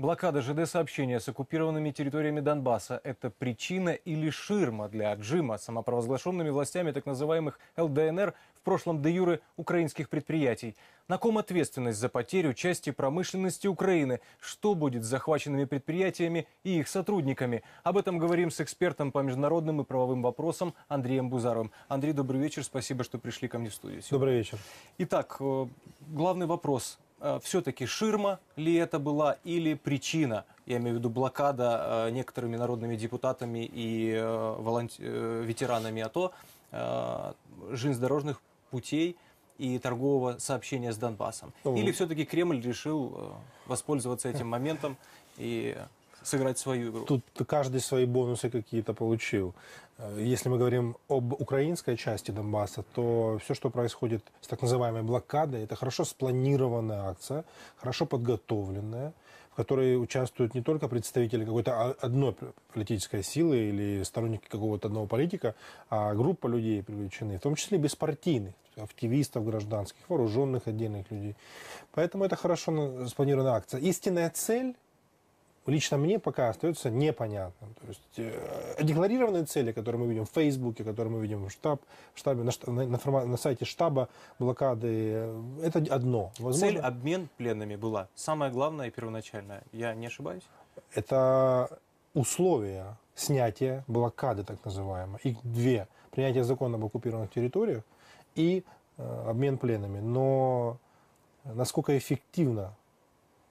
Блокада ЖД-сообщения с оккупированными территориями Донбасса – это причина или ширма для отжима самопровозглашенными властями так называемых ЛДНР в прошлом де юре украинских предприятий? На ком ответственность за потерю части промышленности Украины? Что будет с захваченными предприятиями и их сотрудниками? Об этом говорим с экспертом по международным и правовым вопросам Андреем Бузаровым. Андрей, добрый вечер. Спасибо, что пришли ко мне в студию. Сегодня. Добрый вечер. Итак, э, главный вопрос – все-таки ширма ли это была или причина, я имею в виду блокада э, некоторыми народными депутатами и э, волонт... ветеранами АТО железнодорожных путей и торгового сообщения с Донбассом? Ну, или все-таки Кремль решил воспользоваться этим моментом и сыграть свою игру? Тут каждый свои бонусы какие-то получил. Э, если мы говорим об украинской части Донбасса, то все, что происходит с так называемой блокадой, это хорошо спланированная акция, хорошо подготовленная, в которой участвуют не только представители какой-то одной политической силы или сторонники какого-то одного политика, а группа людей привлечены, в том числе беспартийных, активистов гражданских, вооруженных отдельных людей. Поэтому это хорошо спланированная акция. Истинная цель лично мне пока остается непонятным. То есть э, декларированные цели, которые мы видим в Фейсбуке, которые мы видим в, штаб, в штабе, на, на, на сайте штаба блокады, э, это одно. Возможно, Цель обмен пленными была самая главная и первоначальная. Я не ошибаюсь? Это условия снятия блокады, так называемой. Их две. Принятие закона об оккупированных территориях и э, обмен пленами. Но насколько эффективна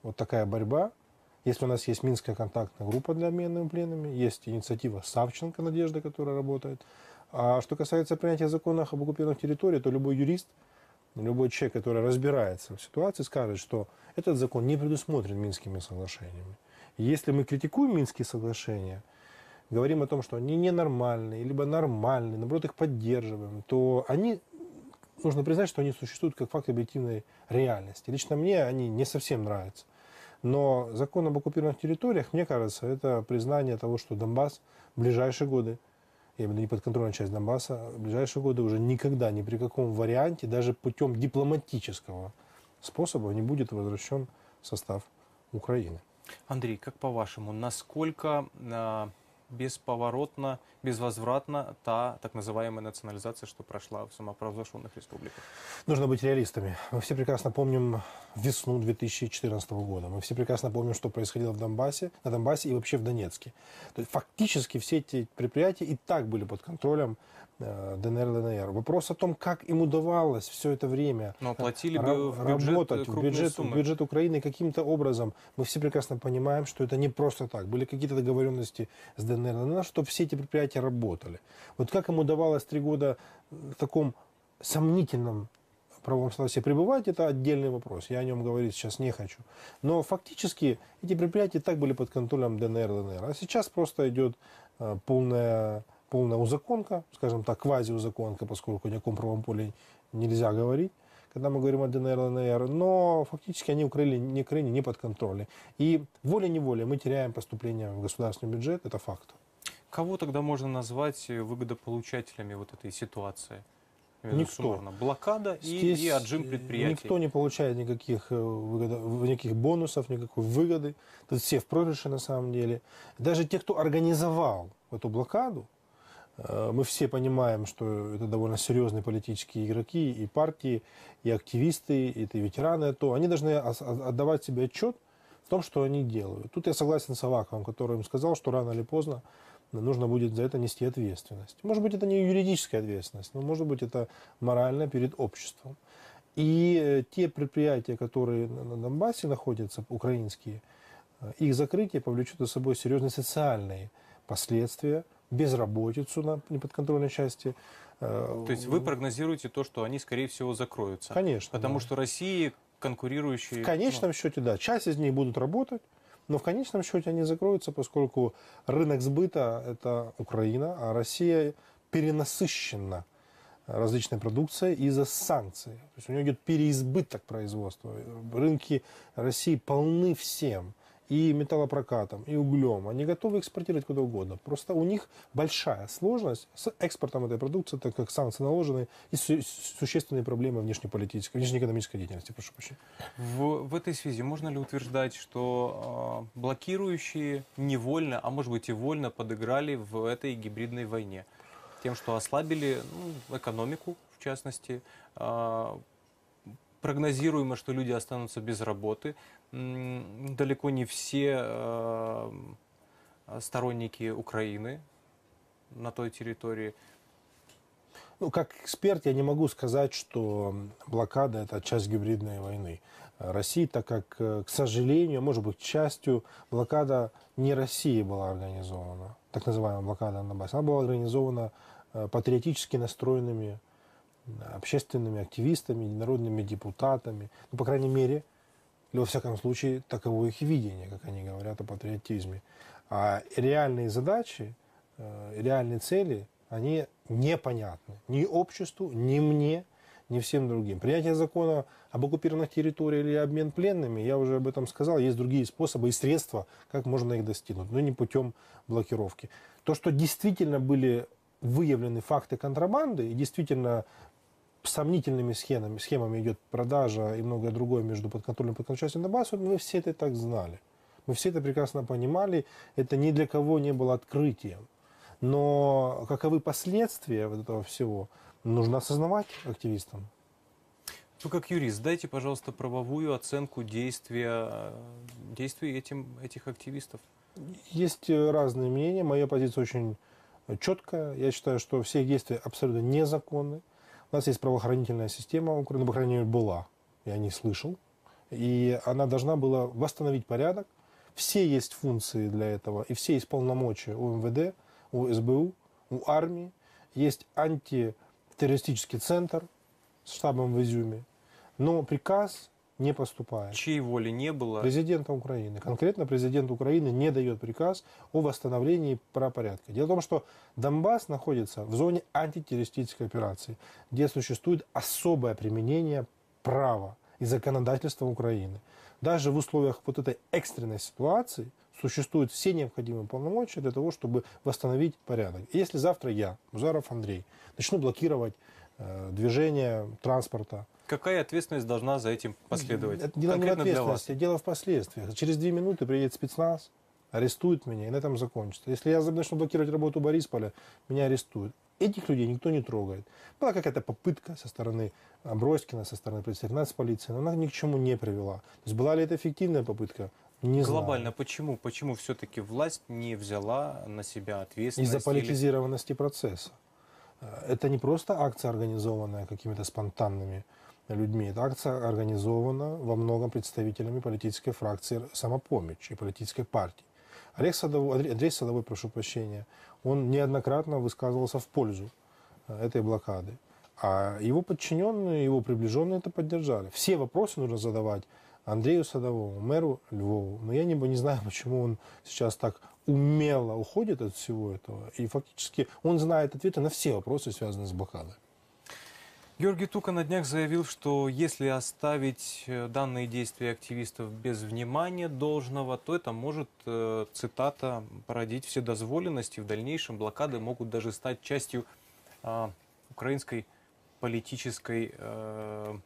вот такая борьба, если у нас есть Минская контактная группа для обмена пленными, есть инициатива Савченко Надежда, которая работает. А что касается принятия законов об оккупированных территориях, то любой юрист, любой человек, который разбирается в ситуации, скажет, что этот закон не предусмотрен Минскими соглашениями. если мы критикуем Минские соглашения, говорим о том, что они ненормальные, либо нормальные, наоборот, их поддерживаем, то они нужно признать, что они существуют как факт объективной реальности. Лично мне они не совсем нравятся. Но закон об оккупированных территориях, мне кажется, это признание того, что Донбасс в ближайшие годы, я имею в виду неподконтрольная часть Донбасса, в ближайшие годы уже никогда, ни при каком варианте, даже путем дипломатического способа не будет возвращен в состав Украины. Андрей, как по-вашему, насколько а, бесповоротно, безвозвратно та так называемая национализация, что прошла в самопровозглашенных республиках? Нужно быть реалистами. Мы все прекрасно помним весну 2014 года. Мы все прекрасно помним, что происходило в Донбассе, на Донбассе и вообще в Донецке. То есть фактически все эти предприятия и так были под контролем э, ДНР, ЛНР. Вопрос о том, как им удавалось все это время Но платили бы в бюджет работать в бюджет, в бюджет Украины каким-то образом. Мы все прекрасно понимаем, что это не просто так. Были какие-то договоренности с ДНР, ЛНР, чтобы все эти предприятия работали. Вот как им удавалось три года в таком сомнительном правом согласии пребывать, это отдельный вопрос. Я о нем говорить сейчас не хочу. Но фактически эти предприятия так были под контролем ДНР, ЛНР. А сейчас просто идет э, полная, полная узаконка, скажем так, квази-узаконка, поскольку ни о каком правом поле нельзя говорить когда мы говорим о ДНР, ЛНР, но фактически они Украине, не Украине не под контролем. И волей-неволей мы теряем поступление в государственный бюджет, это факт. Кого тогда можно назвать выгодополучателями вот этой ситуации? Никто. Суммарно. Блокада и, и отжим предприятий. Никто не получает никаких, э, выгод, никаких бонусов, никакой выгоды. Тут все в проигрыше на самом деле. Даже те, кто организовал эту блокаду, мы все понимаем, что это довольно серьезные политические игроки, и партии, и активисты, и это ветераны, то они должны отдавать себе отчет в том, что они делают. Тут я согласен с Аваковым, который им сказал, что рано или поздно нужно будет за это нести ответственность. Может быть, это не юридическая ответственность, но может быть, это морально перед обществом. И э, те предприятия, которые на Донбассе находятся, украинские, э, их закрытие повлечет за собой серьезные социальные последствия, безработицу на неподконтрольной части. Э, то есть вы прогнозируете то, что они, скорее всего, закроются? Конечно. Потому да. что России конкурирующие... В конечном ну... счете, да. Часть из них будут работать, но в конечном счете они закроются, поскольку рынок сбыта – это Украина, а Россия перенасыщена различной продукцией из-за санкций. То есть у нее идет переизбыток производства. Рынки России полны всем. И металлопрокатом, и углем. Они готовы экспортировать куда угодно. Просто у них большая сложность с экспортом этой продукции, так как санкции наложены, и су- существенные проблемы внешнеполитической, внешнеэкономической деятельности, прошу прощения. В, в этой связи можно ли утверждать, что э, блокирующие невольно, а может быть и вольно подыграли в этой гибридной войне? Тем, что ослабили ну, экономику, в частности, э, прогнозируемо, что люди останутся без работы. Далеко не все э, сторонники Украины на той территории. Ну, как эксперт я не могу сказать, что блокада – это часть гибридной войны России, так как, э, к сожалению, может быть, к счастью, блокада не России была организована, так называемая блокада на Донбассе. Она была организована э, патриотически настроенными общественными активистами, народными депутатами, ну, по крайней мере, или во всяком случае, таково их видение, как они говорят о патриотизме. А реальные задачи, э, реальные цели, они непонятны ни обществу, ни мне, ни всем другим. Принятие закона об оккупированных территориях или обмен пленными, я уже об этом сказал, есть другие способы и средства, как можно их достигнуть, но не путем блокировки. То, что действительно были выявлены факты контрабанды и действительно сомнительными схемами, схемами идет продажа и многое другое между подконтрольным и подконтрольным частью Донбасса, мы все это и так знали. Мы все это прекрасно понимали, это ни для кого не было открытием. Но каковы последствия вот этого всего, нужно осознавать активистам. Вы как юрист, дайте, пожалуйста, правовую оценку действия, э, действий этим, этих активистов. Есть э, разные мнения, моя позиция очень четкая. Я считаю, что все их действия абсолютно незаконны. У нас есть правоохранительная система, Украины, по крайней мере, была, я не слышал. И она должна была восстановить порядок. Все есть функции для этого, и все есть полномочия у МВД, у СБУ, у армии. Есть антитеррористический центр с штабом в Изюме. Но приказ не поступает. Чьей воли не было, Президента Украины. Конкретно президент Украины не дает приказ о восстановлении правопорядка. Дело в том, что Донбасс находится в зоне антитеррористической операции, где существует особое применение права и законодательства Украины. Даже в условиях вот этой экстренной ситуации существуют все необходимые полномочия для того, чтобы восстановить порядок. И если завтра я, Музаров Андрей, начну блокировать э, движение транспорта, какая ответственность должна за этим последовать? это дело не в Конкретно для вас. ответственности, дело в последствиях. Через две минуты приедет спецназ, арестует меня, и на этом закончится. Если я начну блокировать работу Борисполя, меня арестуют. Этих людей никто не трогает. Была какая-то попытка со стороны Аброськина, со стороны представителя полиции, но она ни к чему не привела. То есть была ли это эффективная попытка? Не Глобально, знаю. почему? Почему все-таки власть не взяла на себя ответственность? Из-за или- политизированности процесса. Э, Это не просто акция, организованная какими-то спонтанными людьми. Это акция организована во многом представителями политической фракции «Самопомощь» и политической партии. Олег Садовой, Андрей, Андрей Садовой, прошу прощения, он неоднократно высказывался в пользу э, этой блокады. А его подчиненные, его приближенные это поддержали. Все вопросы нужно задавать Андрею Садовому, мэру Львову. Но я не, не знаю, почему он сейчас так умело уходит от всего этого. И фактически он знает ответы на все вопросы, связанные с блокадой. Георгий Тука на днях заявил, что если оставить э, данные действия активистов без внимания должного, то это может, э, цитата, породить вседозволенность, и в дальнейшем блокады могут даже стать частью а, украинской политической м,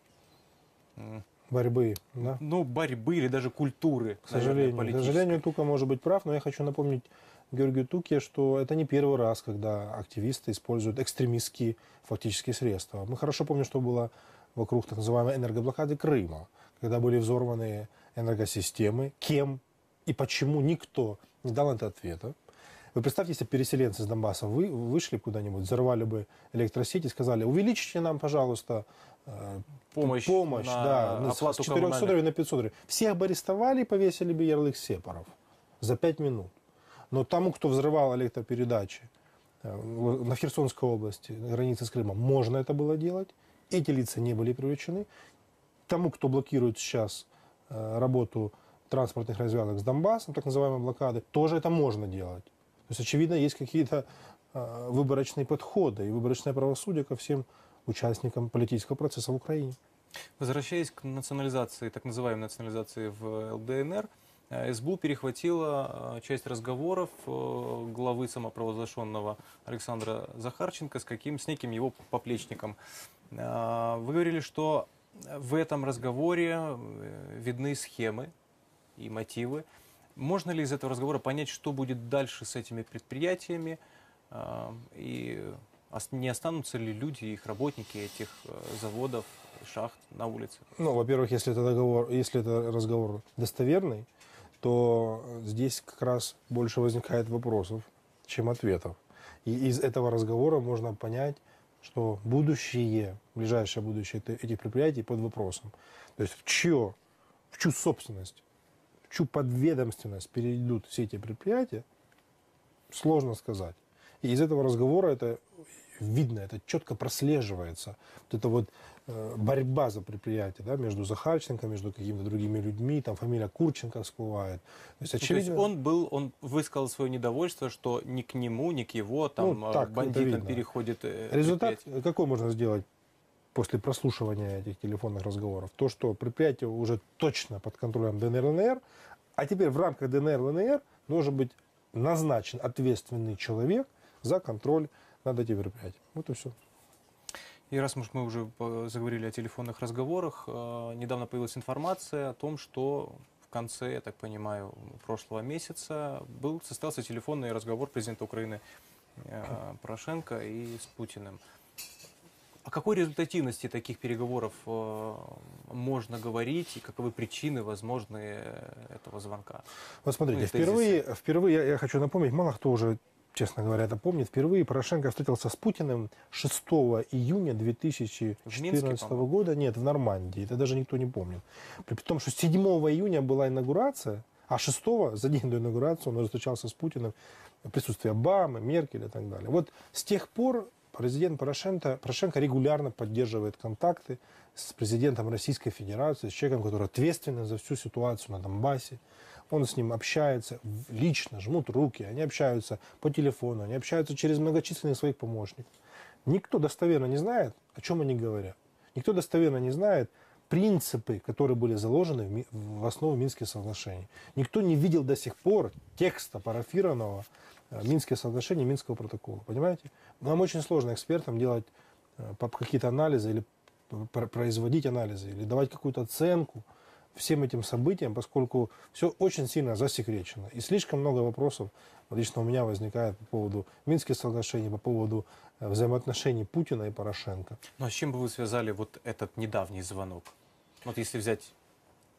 Борьбы, да? ну, борьбы или даже культуры. К сожалению, к сожалению, Тука может быть прав, но я хочу напомнить Георгию Туке, что это не первый раз, когда активисты используют экстремистские фактические средства. Мы хорошо помним, что было вокруг так называемой энергоблокады Крыма, когда были взорваны энергосистемы, кем и почему никто не дал на это ответа. Вы представьте, если переселенцы из Донбасса вы, вышли куда-нибудь, взорвали бы электросети и сказали, увеличьте нам, пожалуйста, э, Помощь помощь на да, оплату с 400 коммунальных. рублей на 500 рублей. Всех бы арестовали и повесили бы ярлык сепаров за 5 минут. Но тому, кто взрывал электропередачи э, на Херсонской области, на границе с Крымом, можно это было делать. Эти лица не были привлечены. Тому, кто блокирует сейчас э, работу транспортных развязок с Донбассом, так называемой блокады, тоже это можно делать. То есть, очевидно, есть какие-то э, выборочные подходы и выборочное правосудие ко всем участникам политического процесса в Украине. Возвращаясь к национализации, так называемой национализации в ЛДНР, СБУ перехватила э, часть разговоров э, главы самопровозглашенного Александра Захарченко с, каким, с неким его поплечником. Э, Вы говорили, что в этом разговоре э, видны схемы и мотивы. Можно ли из этого разговора понять, что будет дальше с этими предприятиями? э, И не останутся ли люди, их работники этих э, заводов, шахт на улице? Ну, во-первых, если это договор, если это разговор достоверный, то здесь как раз больше возникает вопросов, чем ответов. И из этого разговора можно понять, что будущее, ближайшее будущее эт- этих предприятий под вопросом. То есть в чье, в чью собственность, в чью подведомственность перейдут все эти предприятия, сложно сказать. И из этого разговора это видно, это четко прослеживается. Вот это вот э, борьба за предприятие, да, между Захарченко, между какими-то другими людьми, там фамилия Курченко всплывает. То есть, Ну, то есть очевидно, он был, он высказал свое недовольство, что ни к нему, ни к его там Ну, так, бандитам переходит э, результат какой можно сделать после прослушивания этих телефонных разговоров? То, что предприятие уже точно под контролем ДНР, ЛНР, а теперь в рамках ДНР, ЛНР должен быть назначен ответственный человек за контроль над этим предприятием. Вот и все. И раз уж мы уже заговорили о телефонных разговорах, э, недавно появилась информация о том, что в конце, я так понимаю, прошлого месяца был состоялся телефонный разговор президента Украины э, Порошенко и с Путиным. О какой результативности таких переговоров э, можно говорить и каковы причины возможные этого звонка? Вот смотрите, Ну, впервые, впервые я, я хочу напомнить, мало кто уже, честно говоря, это помнит, впервые Порошенко встретился с Путиным 6 июня 2014 по-моему? года, нет, в Нормандии, это даже никто не помнит. При том, что 7 июня была инаугурация, а 6 за день до инаугурации он уже встречался с Путиным в присутствии Обамы, Меркель и так далее. Вот с тех пор президент Порошенко, Порошенко регулярно поддерживает контакты с президентом Российской Федерации, с человеком, который ответственен за всю ситуацию на Донбассе. Он с ним общается лично, жмут руки, они общаются по телефону, они общаются через многочисленных своих помощников. Никто достоверно не знает, о чем они говорят. Никто достоверно не знает принципы, которые были заложены в, основу Минских соглашений. Никто не видел до сих пор текста парафированного э, Минских соглашений, Минского протокола. Понимаете? Нам очень сложно экспертам делать э, какие-то анализы или пр- производить анализы, или давать какую-то оценку всем этим событиям, поскольку все очень сильно засекречено. И слишком много вопросов лично у меня возникает по поводу Минских соглашений, по поводу э, взаимоотношений Путина и Порошенко. Ну а с чем бы вы связали вот этот недавний звонок? Вот если взять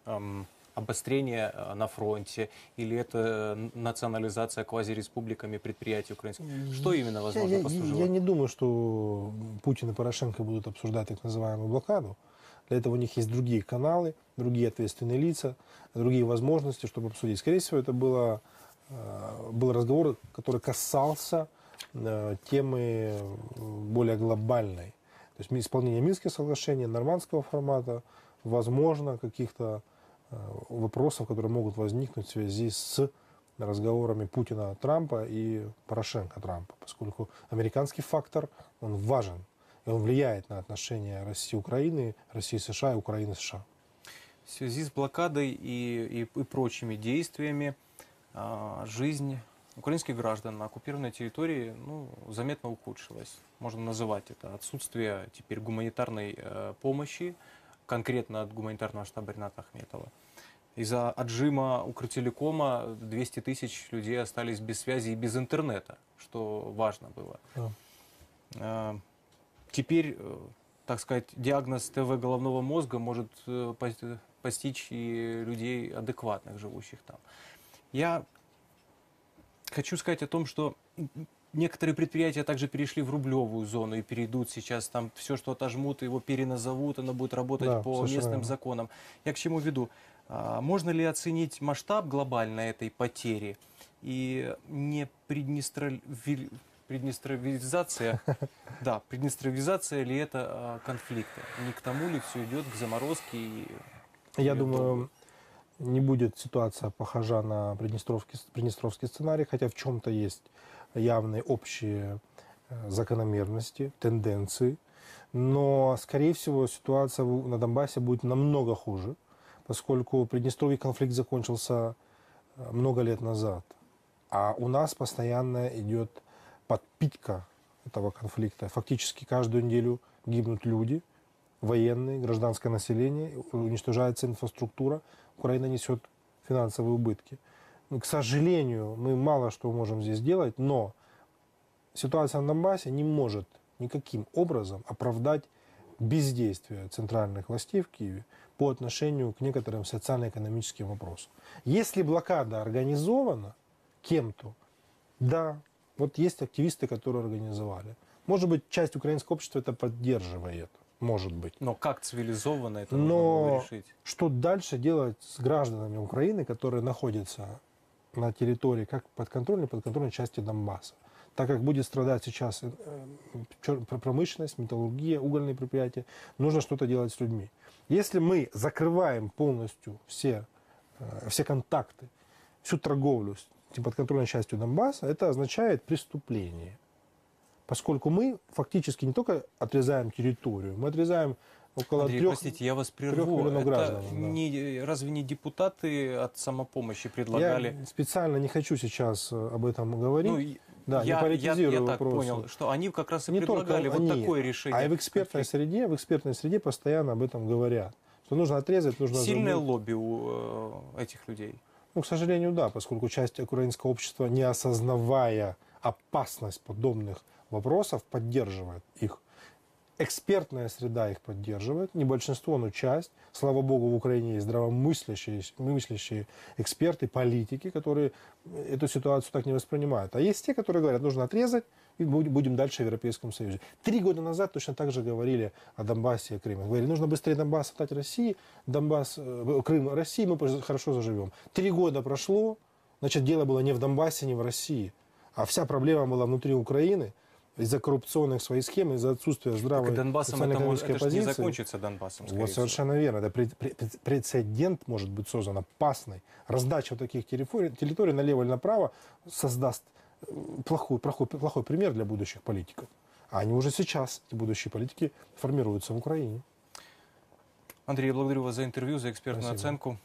эм, обострение э, на фронте или это э, национализация квазиреспубликами предприятий украинских, что именно возможно я, я- послужило? я не думаю, что Путин и Порошенко будут обсуждать так называемую блокаду. Для этого у них есть другие каналы, другие ответственные лица, другие возможности, чтобы обсудить. Скорее всего, это было, э, был разговор, который касался э, темы более глобальной. То есть исполнение Минских соглашений, нормандского формата, возможно, каких-то э, вопросов, которые могут возникнуть в связи с разговорами Путина Трампа и Порошенко Трампа, поскольку американский фактор, он важен, и он влияет на отношения России Украины, России США и Украины США. В связи с блокадой и, и- и прочими действиями а, жизнь украинских граждан на оккупированной территории ну, заметно ухудшилась. Можно называть это отсутствие теперь гуманитарной э, помощи, конкретно от гуманитарного штаба Рената Ахметова. Из-за отжима Укртелекома 200 тысяч людей остались без связи и без интернета, что важно было. Да. Теперь, э, так сказать, диагноз ТВ головного мозга может э, пос- постичь и людей адекватных, живущих там. Я хочу сказать о том, что некоторые предприятия также перешли в рублевую зону и перейдут сейчас там все, что отожмут, его переназовут, оно будет работать Да, по местным верно. законам. Я к чему веду? А, Можно ли оценить масштаб глобально этой потери и не приднестровиль- приднестровизация, да, приднестровизация ли это а, конфликта? Не к тому ли все идет, к заморозке и Я думаю, не будет ситуация похожа на приднестровский, приднестровский сценарий, хотя в чем-то есть явные общие э, закономерности, тенденции. Но, скорее всего, ситуация на Донбассе будет намного хуже, поскольку Приднестровье конфликт закончился э, много лет назад. А у нас постоянно идет подпитка этого конфликта. Фактически каждую неделю гибнут люди, военные, гражданское население, уничтожается инфраструктура. Украина несет финансовые убытки. К сожалению, мы мало что можем здесь делать, но ситуация на Донбассе не может никаким образом оправдать бездействие центральных властей в Киеве по отношению к некоторым социально-экономическим вопросам. Если блокада организована кем-то, да, вот есть активисты, которые организовали. Может быть, часть украинского общества это поддерживает, может быть. Но как цивилизованно это Но было решить? что дальше делать с гражданами Украины, которые находятся на территории как подконтрольной, подконтрольной части Донбасса? Так как будет страдать сейчас э, промышленность, металлургия, угольные предприятия, нужно что-то делать с людьми. Если мы закрываем полностью все, э, все контакты, всю торговлю подконтрольной частью Донбасса, это означает преступление. Поскольку мы фактически не только отрезаем территорию, мы отрезаем около Андрей, трех... простите, я вас прерву. Это граждан, да. не, разве не депутаты от самопомощи предлагали? Я специально не хочу сейчас э, об этом говорить. Ну, да, не я, я, политизирую я так вопросы. понял, что они как раз и не предлагали вот они, такое решение. а в экспертной конфликта. среде, в экспертной среде постоянно об этом говорят. Что нужно отрезать, нужно Сильное забыть. лобби у э, этих людей. Ну, к сожалению, да, поскольку часть украинского общества, не осознавая опасность подобных вопросов, поддерживает их. Экспертная среда их поддерживает, не большинство, но часть. Слава богу, в Украине есть здравомыслящие мыслящие эксперты, политики, которые эту ситуацию так не воспринимают. А есть те, которые говорят, нужно отрезать, и будем дальше в Европейском Союзе. Три года назад точно так же говорили о Донбассе и Крыме. Говорили, нужно быстрее Донбасс отдать России, Донбасс, э, Крым России, мы хорошо заживем. Три года прошло, значит, дело было не в Донбассе, не в России, а вся проблема была внутри Украины из-за коррупционных своих схем, из-за отсутствия здравой Так Донбассом это, может, это ж не позиции. закончится Донбассом, Вот всего. совершенно верно. Это пред- пред- прецедент может быть создан опасный. Раздача таких территорий, территорий налево или направо создаст э, плохой, плохой, плохой пример для будущих политиков. А они уже сейчас, эти будущие политики, формируются в Украине. Андрей, я благодарю вас за интервью, за экспертную Спасибо. оценку.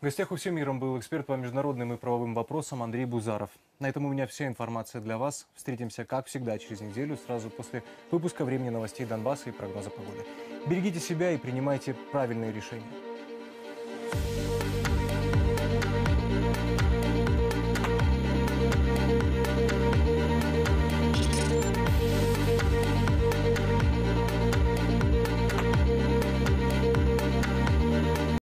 В гостях у всем миром был эксперт по международным и правовым вопросам Андрей Бузаров. На этом у меня вся информация для вас. Встретимся, как всегда, через неделю, сразу после выпуска времени новостей Донбасса и прогноза погоды. Берегите себя и принимайте правильные решения.